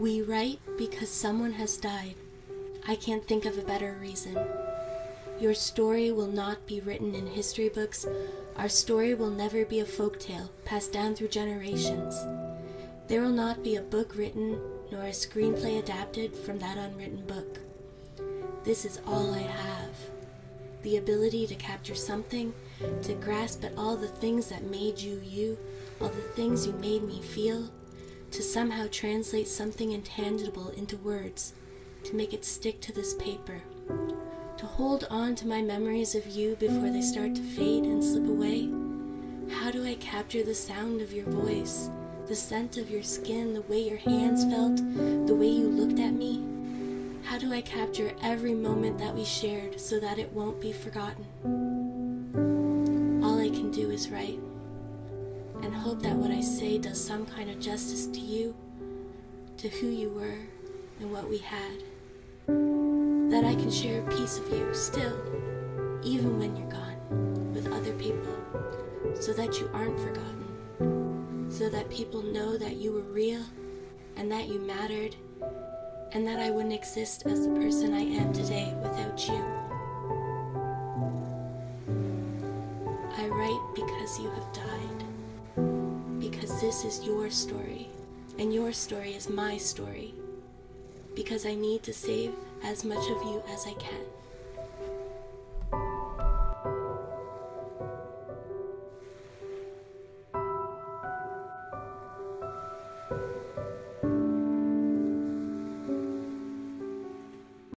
We write because someone has died. I can't think of a better reason. Your story will not be written in history books. Our story will never be a folk tale passed down through generations. There will not be a book written nor a screenplay adapted from that unwritten book. This is all I have the ability to capture something, to grasp at all the things that made you you, all the things you made me feel, to somehow translate something intangible into words, to make it stick to this paper, to hold on to my memories of you before they start to fade and slip away. How do I capture the sound of your voice, the scent of your skin, the way your hands felt, the way you looked at me? How do I capture every moment that we shared so that it won't be forgotten? All I can do is write and hope that what I say does some kind of justice to you, to who you were, and what we had. That I can share a piece of you still, even when you're gone, with other people, so that you aren't forgotten, so that people know that you were real and that you mattered and that I wouldn't exist as the person I am today without you. I write because you have died, because this is your story, and your story is my story, because I need to save as much of you as I can.